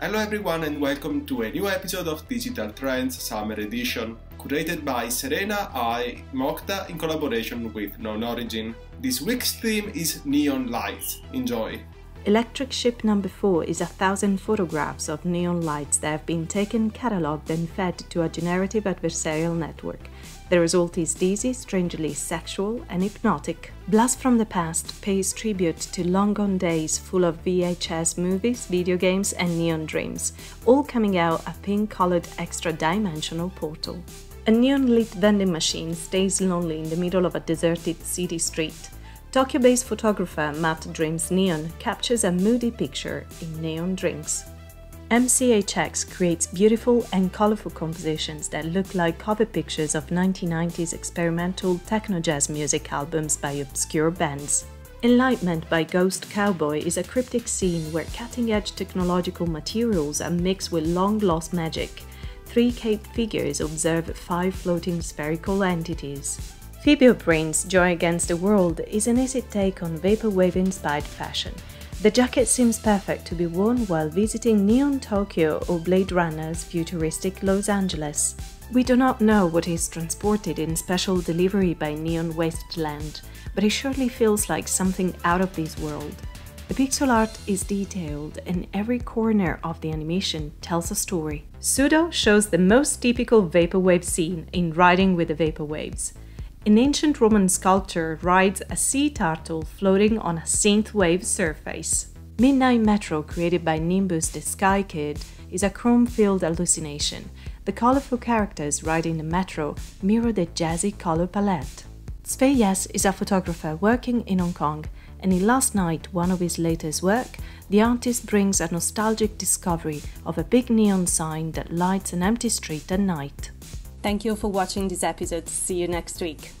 Hello everyone and welcome to a new episode of Digital Trends Summer Edition, curated by Serena I. Mokta in collaboration with KnownOrigin. This week's theme is neon lights. Enjoy! Electric Ship Number 4 is a thousand photographs of neon lights that have been taken, catalogued, and fed to a generative adversarial network. The result is dizzy, strangely sexual, and hypnotic. Blast from the Past pays tribute to long gone days full of VHS movies, video games, and neon dreams, all coming out a pink colored extra dimensional portal. A neon lit vending machine stays lonely in the middle of a deserted city street. Tokyo based photographer Matt Dreams Neon captures a moody picture in neon drinks. MCHX creates beautiful and colorful compositions that look like cover pictures of 1990s experimental techno jazz music albums by obscure bands. Enlightenment by Ghost Cowboy is a cryptic scene where cutting edge technological materials are mixed with long lost magic. Three caped figures observe five floating spherical entities. Fabeeo Breen's Joy Against the World is an easy take on vaporwave inspired fashion. The jacket seems perfect to be worn while visiting Neon Tokyo or Blade Runner's futuristic Los Angeles. We do not know what is transported in special delivery by Neon Wasteland, but it surely feels like something out of this world. The pixel art is detailed and every corner of the animation tells a story. sudo shows the most typical vaporwave scene in Riding with the Vaporwaves. An ancient Roman sculpture rides a sea turtle floating on a synthwave surface. Midnight Metro, created by Nimbus the Sky Kid, is a chrome-filled hallucination. The colorful characters riding the metro mirror the jazzy color palette. Svei Yes is a photographer working in Hong Kong, and in Last Night, one of his latest work, the artist brings a nostalgic discovery of a big neon sign that lights an empty street at night. Thank you for watching this episode. See you next week.